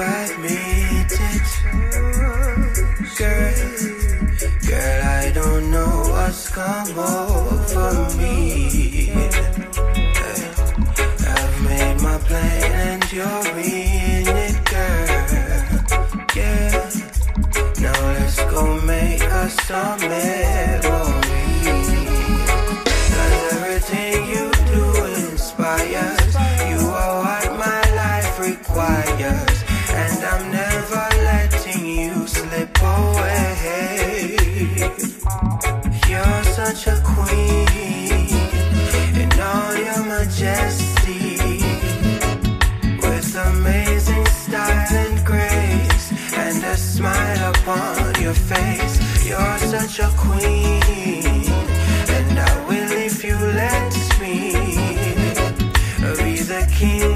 admit it. Girl, girl, I don't know what's come over me. I've made my plan and you're in it, girl. Yeah. Now let's go make us some memories. such a queen in all your majesty. With amazing style and grace and a smile upon your face you're such a queen. And i will if you let me be the king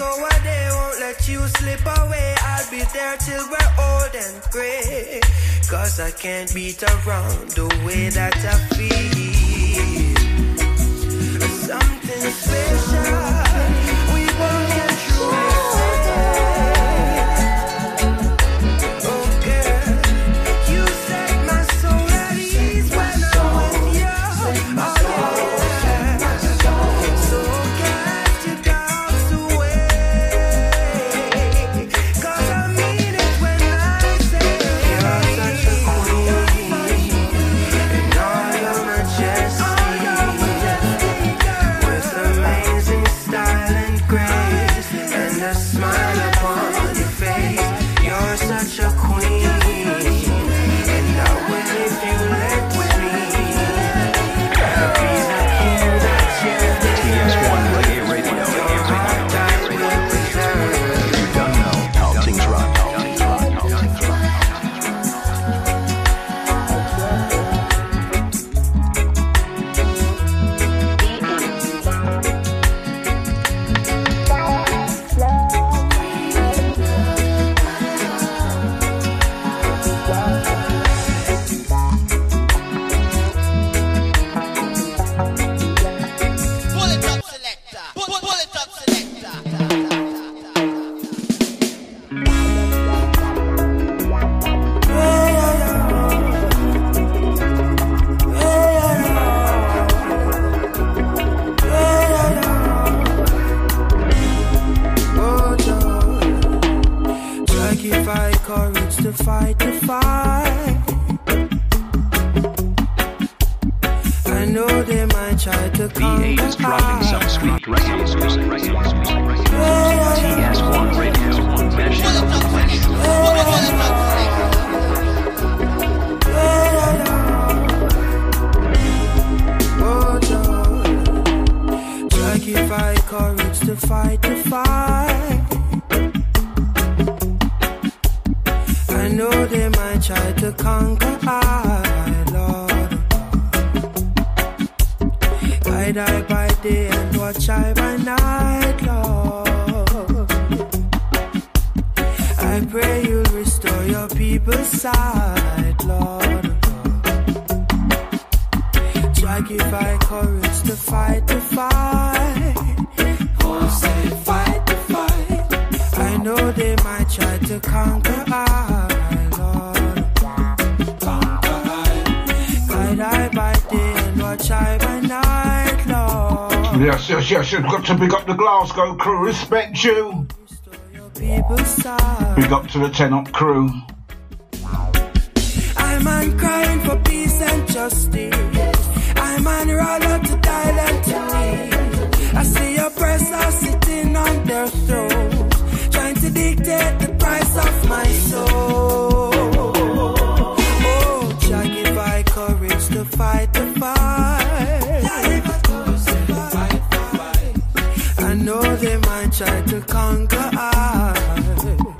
go a day, won't let you slip away. I'll be there till we're old and gray. Cause I can't beat around the way that I feel. Sometimes fight the fight. I know they might try to conquer I, Lord. I die by day and watch I by night, Lord. I pray you restore your people's sight, Lord. Try give I courage to fight the fight. Yes, yes, yes, you've got to pick up the Glasgow crew, respect you. Big up to the Ten Up crew. I'm on crying for peace and justice. I'm on roller to Thailand to me. I see oppressors sitting on their throne. Oh, give courage to fight the fight. I know they might try to conquer us.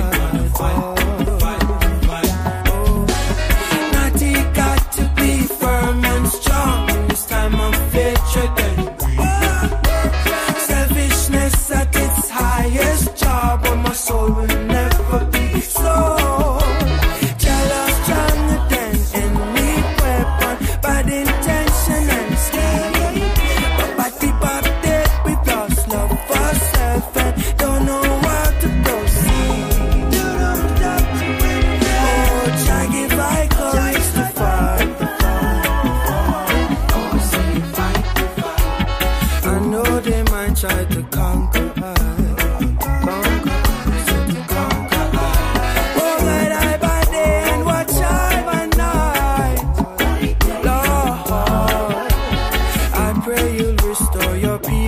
fight.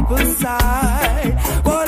people's side.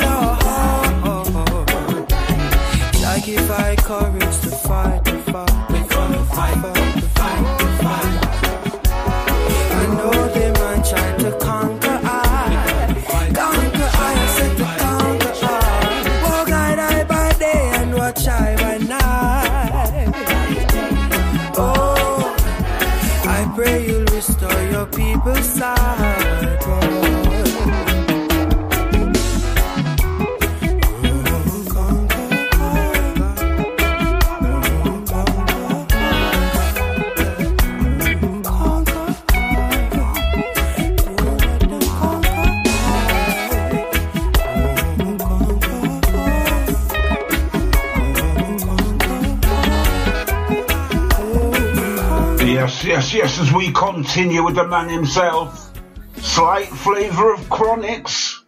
Yes, yes, as we continue with the man himself, slight flavour of Chronixx.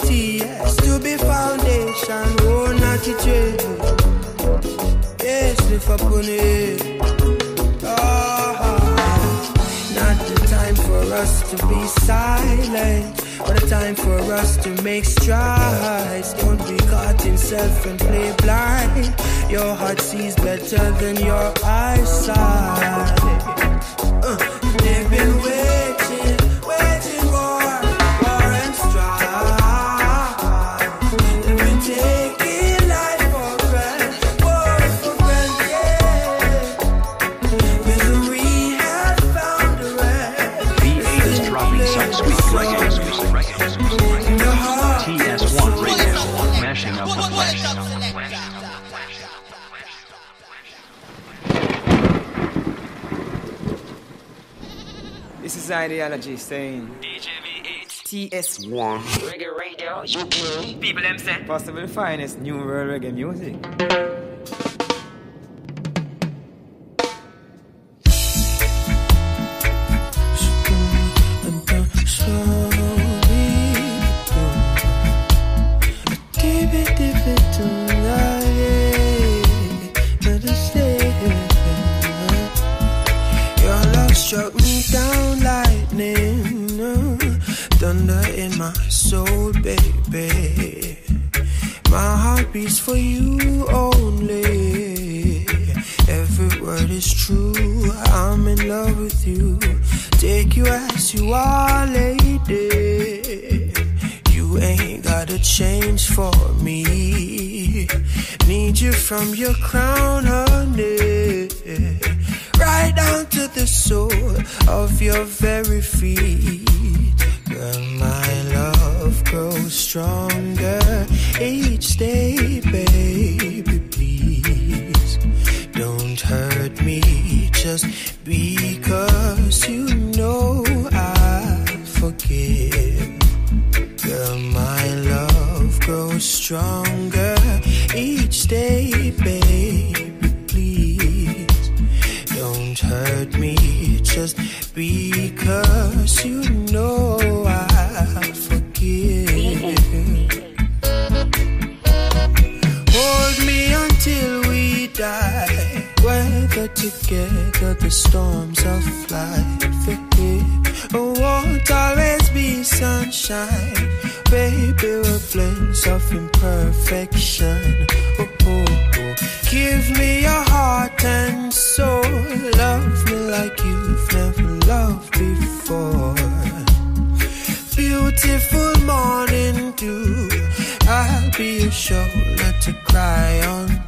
Has to be foundation. Oh, not to change. Yes, if I put it. Ah, not the time for us to be silent, but a time for us to make strides. Don't be caught in self and play blind. Your heart sees better than your eyesight. This is ideology saying TS1 Reggae Radio, UK. People them say. Possibly the finest new world reggae music my soul, baby. My heart beats for you only. Every word is true. I'm in love with you. Take you as you are, lady. You ain't gotta change for me. Need you from your crown, honey. Right down to the sole of your very feet. Girl, my love grows stronger each day, baby. Please don't hurt me just because you know I forgive. Girl, my love grows stronger each day, baby. Please don't hurt me just because you know together the storms of life. It oh, won't always be sunshine. Baby, we're of imperfection. Oh, oh, oh. Give me your heart and soul. Love me like you've never loved before. Beautiful morning dew. I'll be your shoulder to cry on.